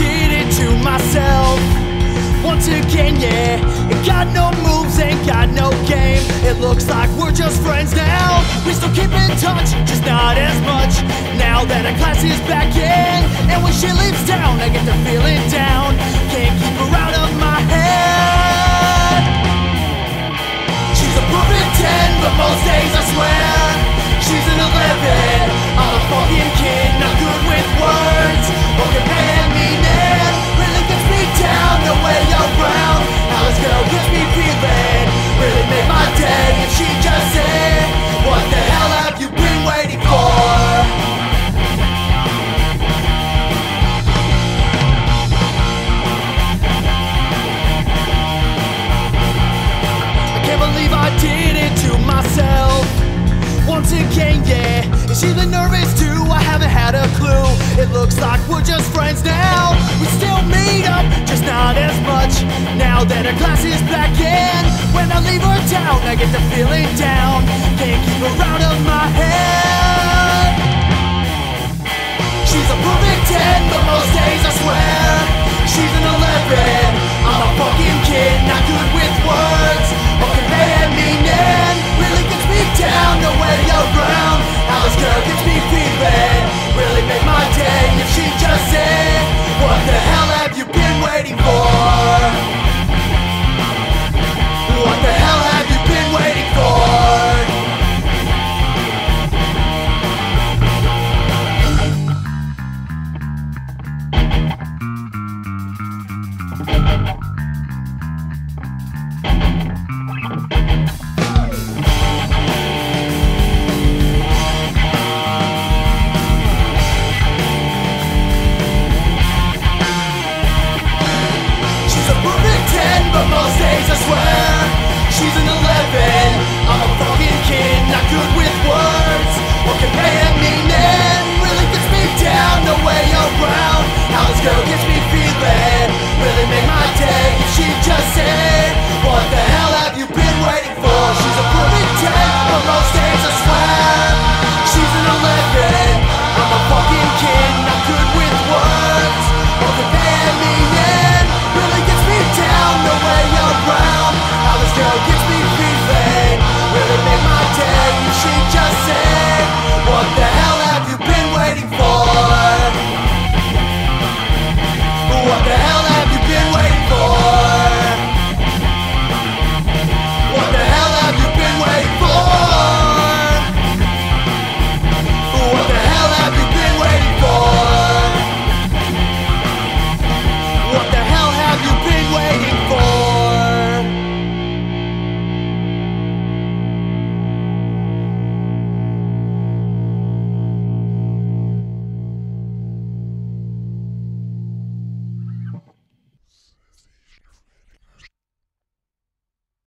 did it to myself. Once again, yeah It got no moves, ain't got no game. It looks like we're just friends now. We still keep in touch, just not as much. Now that our class is back in And when she leaves town, I get the feeling Again, yeah. Is she the nervous too? I haven't had a clue. It looks like we're just friends now. We still meet up, just not as much. Now that her class is back in, when I leave her town, I get the feeling down. Can't keep her out of my head. She's a perfect 10, but most days I swear She's an 11